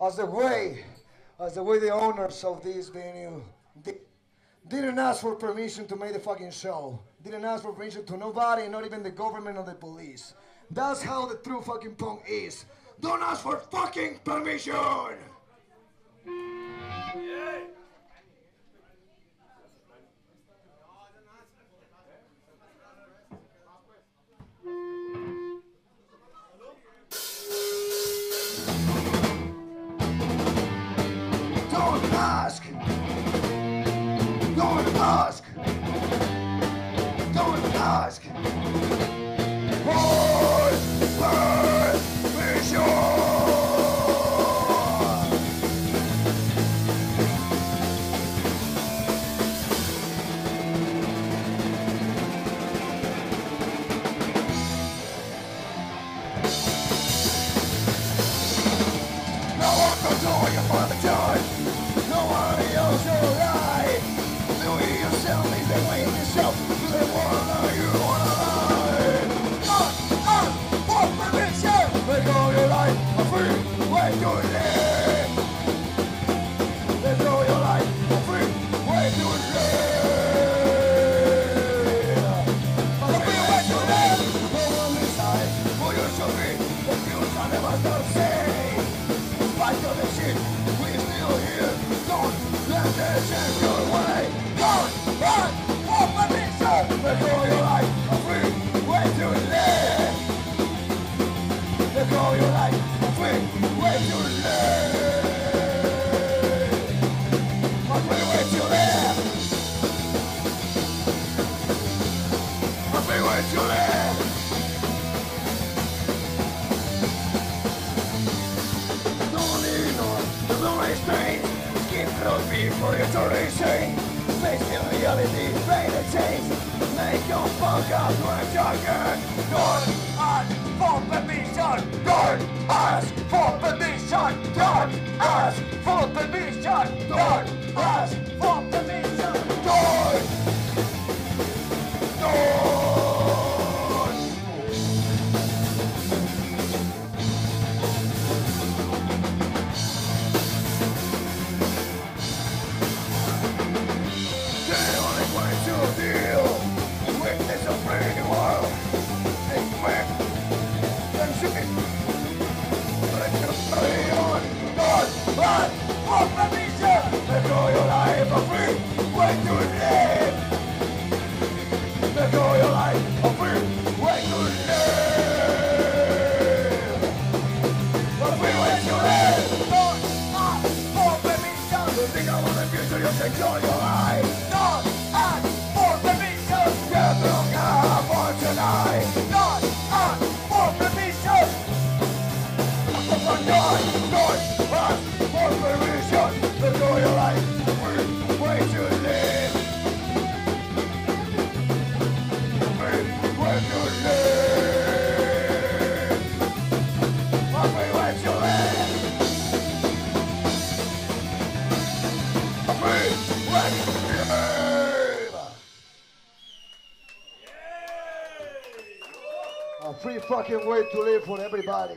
as the way, as the way the owners of this venue di- didn't ask for permission to make the fucking show. Didn't ask for permission to nobody, not even the government or the police. That's how the true fucking punk is. Don't ask for fucking permission! Don't ask! Don't ask! Shit, we still here. Don't let this shit your way. Don't run for permission. Make all your life a free way to live. Make all your life a free way to live. A free way to live. A free way to. Glorious pain. Keep those before you to receive. Face the reality, pay the change. Make your fuck up when you're good. Don't ask for permission. Don't ask for permission. Don't ask for permission. Don't ask for think I the future, you take all your life. Don't ask for permission. Get drunk out for tonight. A free fucking way to live for everybody.